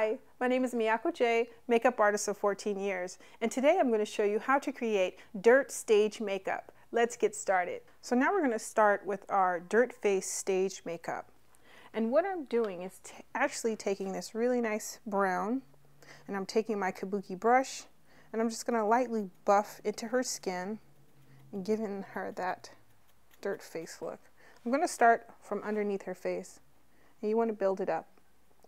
Hi, my name is Miyako J, makeup artist of 14 years, and today I'm going to show you how to create dirt stage makeup. Let's get started. So now we're going to start with our dirt face stage makeup. And what I'm doing is actually taking this really nice brown, and I'm taking my kabuki brush, and I'm just going to lightly buff into her skin and giving her that dirt face look. I'm going to start from underneath her face, and you want to build it up.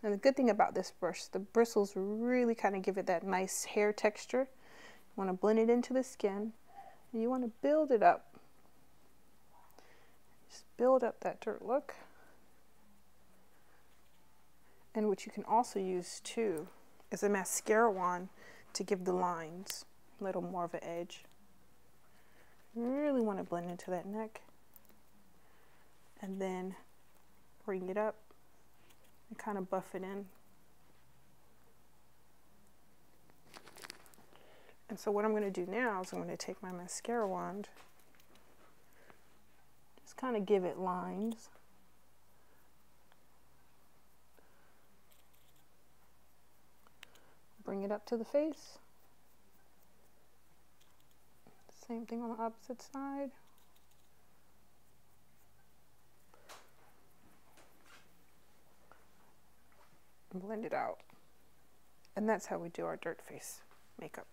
And the good thing about this brush, the bristles really kind of give it that nice hair texture. You want to blend it into the skin. And you want to build it up. Just build up that dirt look. And what you can also use too is a mascara wand to give the lines a little more of an edge. Really want to blend into that neck. And then bring it up and kind of buff it in. And so what I'm going to do now is I'm going to take my mascara wand, just kind of give it lines. Bring it up to the face. Same thing on the opposite side. Blend it out. And that's how we do our dirt face makeup.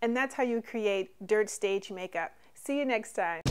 And that's how you create dirt stage makeup. See you next time.